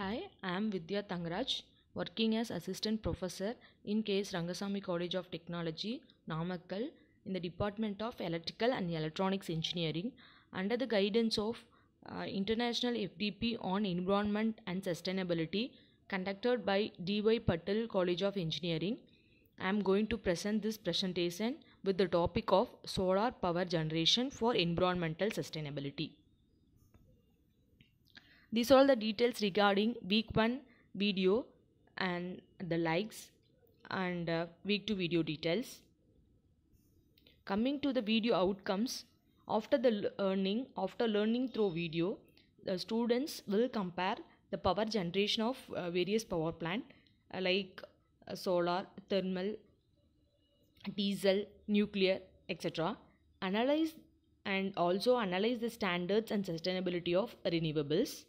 Hi, I am Vidya Tangraj, working as Assistant Professor in K.S. Rangasamy College of Technology, Namakkal, in the Department of Electrical and Electronics Engineering, under the guidance of uh, International FDP on Environment and Sustainability, conducted by D.Y. Patil College of Engineering. I am going to present this presentation with the topic of solar power generation for environmental sustainability. These are all the details regarding week 1 video and the likes and uh, week 2 video details. Coming to the video outcomes, after the learning, after learning through video, the students will compare the power generation of uh, various power plant uh, like uh, solar, thermal, diesel, nuclear, etc. Analyze and also analyze the standards and sustainability of renewables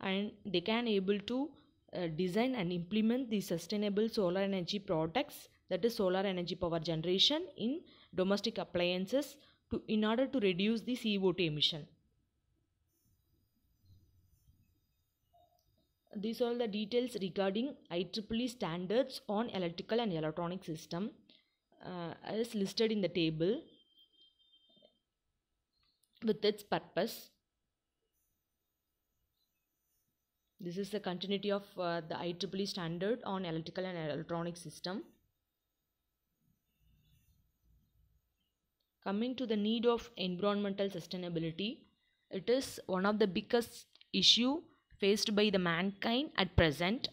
and they can able to uh, design and implement the sustainable solar energy products that is solar energy power generation in domestic appliances to in order to reduce the CO2 emission. These are the details regarding IEEE standards on electrical and electronic system uh, as listed in the table with its purpose. This is the continuity of uh, the IEEE standard on electrical and electronic system. Coming to the need of environmental sustainability, it is one of the biggest issue faced by the mankind at present.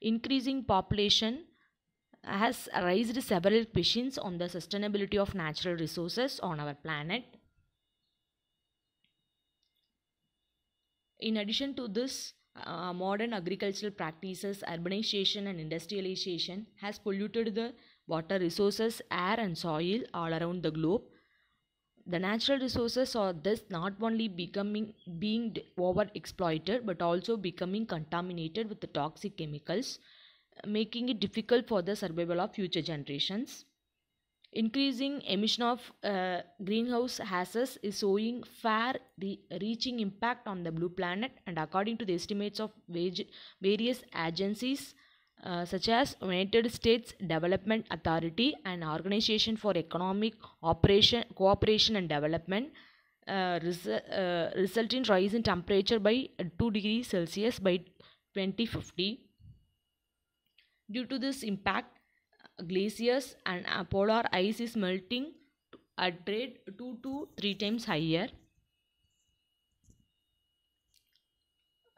Increasing population has raised several questions on the sustainability of natural resources on our planet. In addition to this, uh, modern agricultural practices, urbanization and industrialization has polluted the water resources, air and soil all around the globe. The natural resources are thus not only becoming being over exploited but also becoming contaminated with the toxic chemicals, making it difficult for the survival of future generations. Increasing emission of uh, greenhouse gases is showing far re- reaching impact on the blue planet and according to the estimates of various agencies uh, such as United States Development Authority and Organization for Economic Operation Cooperation and Development uh, resu- uh, result in rise in temperature by 2 degrees Celsius by 2050. Due to this impact, glaciers and polar ice is melting at rate 2 to 3 times higher.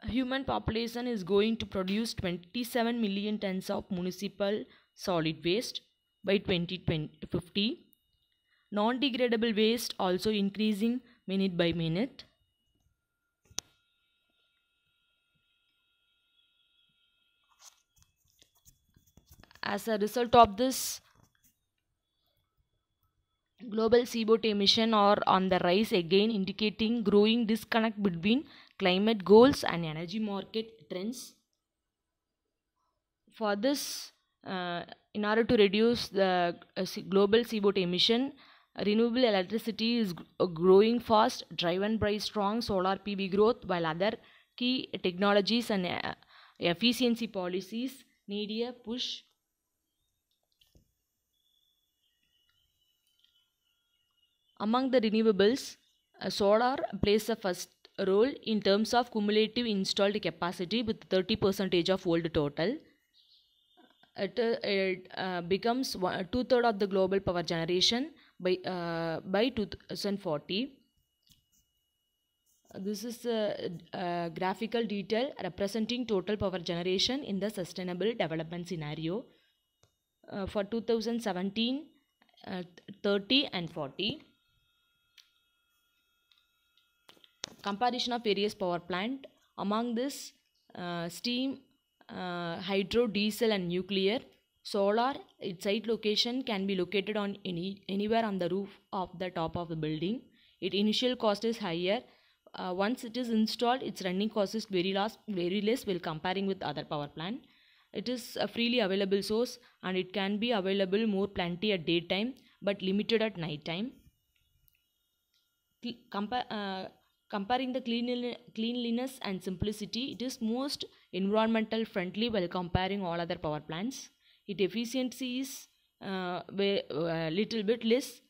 Human population is going to produce 27 million tons of municipal solid waste by 2050. Non-degradable waste also increasing minute by minute. As a result of this, global CO2 emission are on the rise again, indicating growing disconnect between climate goals and energy market trends. For this, uh, in order to reduce the uh, global CO2 emission, renewable electricity is uh, growing fast, driven by strong solar PV growth, while other key technologies and uh, efficiency policies need a push Among the renewables, uh, solar plays the first role in terms of cumulative installed capacity with 30 percentage of world total. It, uh, it uh, becomes one, two third of the global power generation by uh, by 2040. This is a, a graphical detail representing total power generation in the sustainable development scenario uh, for 2017, uh, 30 and 40. Comparison of various power plant. Among this uh, steam uh, hydro diesel and nuclear. Solar its site location can be located on any anywhere on the roof of the top of the building. Its initial cost is higher. Uh, once it is installed its running cost is very less very less while comparing with other power plant. It is a freely available source and it can be available more plenty at daytime but limited at night time compa- uh, Comparing the cleanliness and simplicity, it is most environmental friendly while comparing all other power plants. Its efficiency is uh, ve- uh, little bit less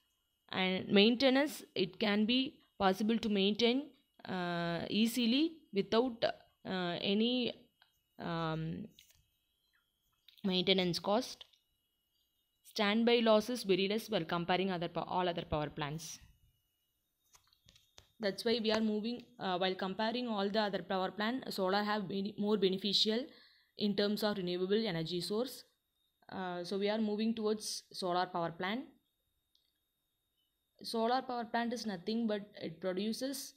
and maintenance it can be possible to maintain uh, easily without uh, any um, maintenance cost standby losses very less while comparing other all other power plants that's why we are moving uh, while comparing all the other power plant solar have been more beneficial in terms of renewable energy source. Uh, so we are moving towards solar power plant. Solar power plant is nothing but it produces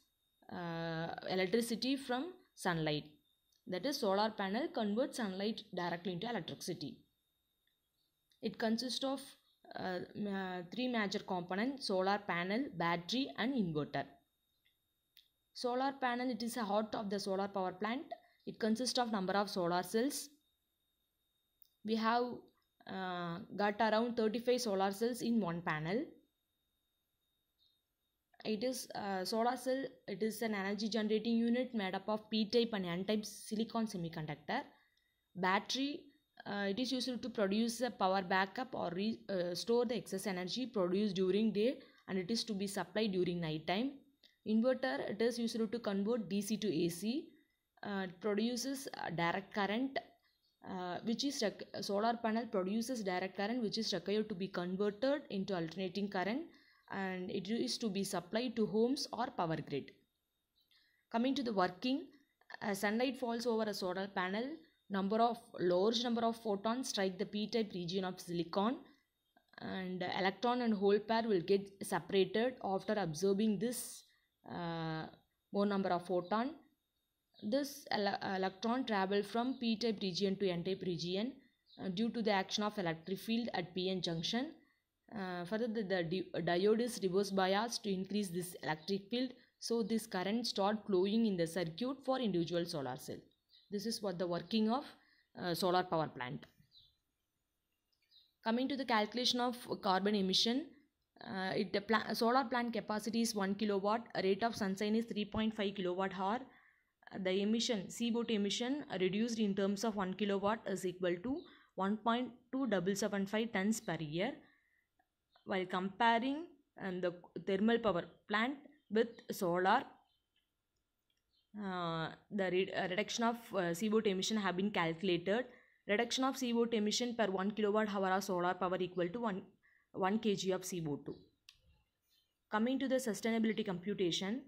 uh, electricity from sunlight. That is solar panel converts sunlight directly into electricity. It consists of uh, three major components solar panel battery and inverter solar panel it is a heart of the solar power plant. It consists of number of solar cells. We have uh, got around 35 solar cells in one panel. It is uh, solar cell it is an energy generating unit made up of p type and n type silicon semiconductor. Battery uh, it is used to produce a power backup or re- uh, store the excess energy produced during day and it is to be supplied during night time inverter it is used to convert dc to ac uh, produces uh, direct current uh, which is solar panel produces direct current which is required to be converted into alternating current and it is to be supplied to homes or power grid. Coming to the working as sunlight falls over a solar panel. Number of large number of photons strike the p-type region of silicon and electron and hole pair will get separated after absorbing this uh, more number of photon. This ele- electron travel from p-type region to n-type region uh, due to the action of electric field at p-n junction. Uh, further the, the di- diode is reverse biased to increase this electric field. So this current start flowing in the circuit for individual solar cell. This is what the working of uh, solar power plant. Coming to the calculation of carbon emission uh, it solar plant capacity is 1 kilowatt rate of sunshine is 3.5 kilowatt hour Uh, the emission CO2 emission uh, reduced in terms of 1 kilowatt is equal to 1.2775 tons per year while comparing and the thermal power plant with solar uh, the re- uh, reduction of uh, CO2 emission have been calculated. Reduction of CO2 emission per 1 kilowatt hour of solar power equal to 1, 1 kg of CO2. Coming to the sustainability computation,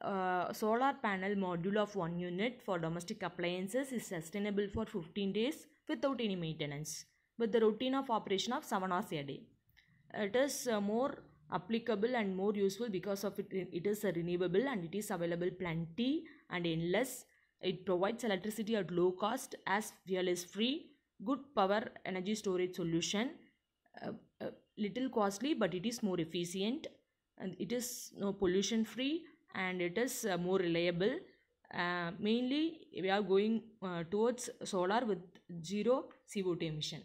uh, solar panel module of 1 unit for domestic appliances is sustainable for 15 days without any maintenance with the routine of operation of 7 hours a day. It is uh, more applicable and more useful because of it, it is a renewable and it is available plenty and endless. It provides electricity at low cost as fuel is free, good power energy storage solution, uh, uh, little costly but it is more efficient and it is no pollution free and it is uh, more reliable. Uh, mainly we are going uh, towards solar with zero CO2 emission.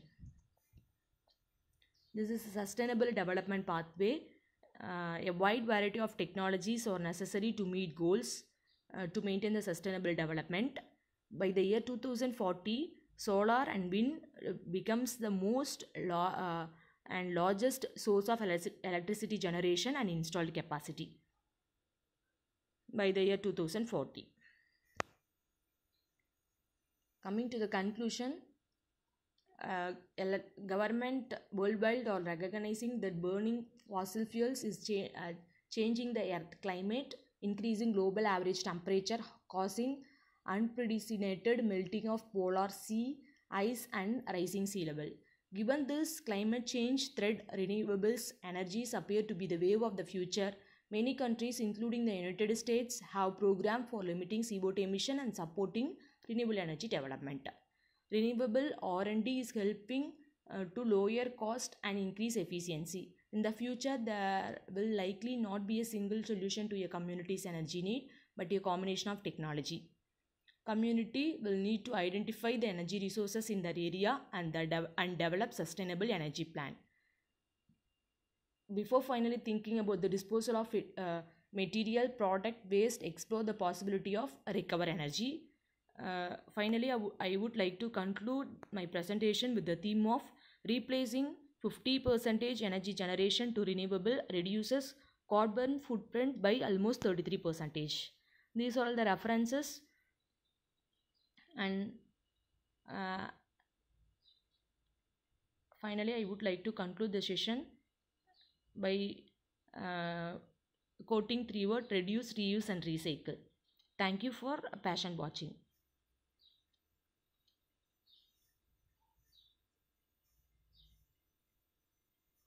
This is a sustainable development pathway. Uh, a wide variety of technologies are necessary to meet goals uh, to maintain the sustainable development. By the year 2040, solar and wind uh, becomes the most uh, and largest source of electricity generation and installed capacity by the year 2040. Coming to the conclusion, uh, government worldwide are recognizing that burning fossil fuels is cha- uh, changing the earth climate increasing global average temperature causing unprecedented melting of polar sea ice and rising sea level given this climate change threat renewables energies appear to be the wave of the future. Many countries including the united states have programs for limiting co2 emission and supporting renewable energy development. Renewable r&d is helping uh, to lower cost and increase efficiency. In the future there will likely not be a single solution to a community's energy need but a combination of technology community will need to identify the energy resources in their area and, the de- and develop sustainable energy plan. Before finally thinking about the disposal of it, uh, material product waste explore the possibility of recover energy. Uh, finally I, would like to conclude my presentation with the theme of replacing 50 percentage energy generation to renewable reduces carbon footprint by almost 33 percentage. These are all the references and uh, finally i would like to conclude the session by uh, quoting three words reduce reuse and recycle. Thank you for passion watching